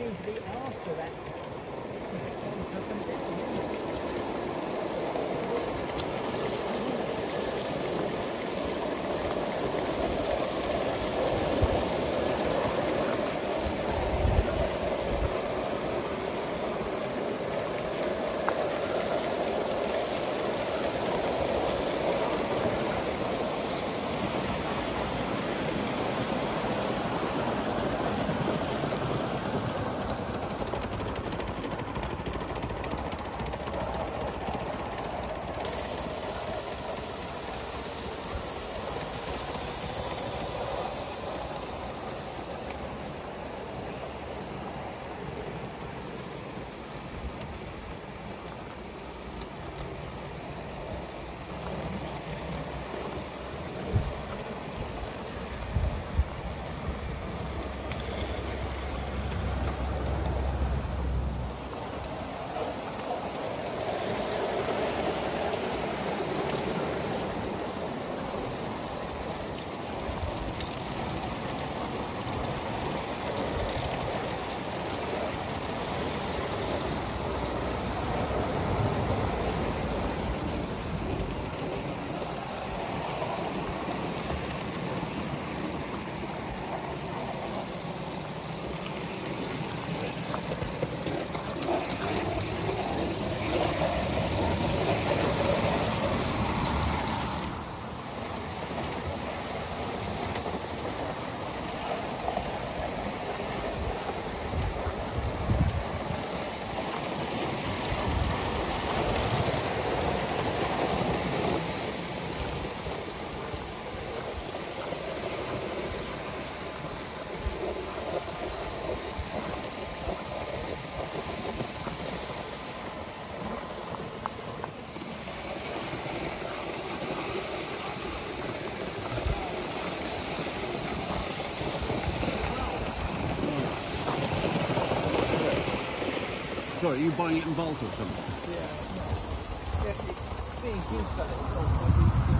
seems to be after that. Sorry, are you buying it in bulk or something? Yeah.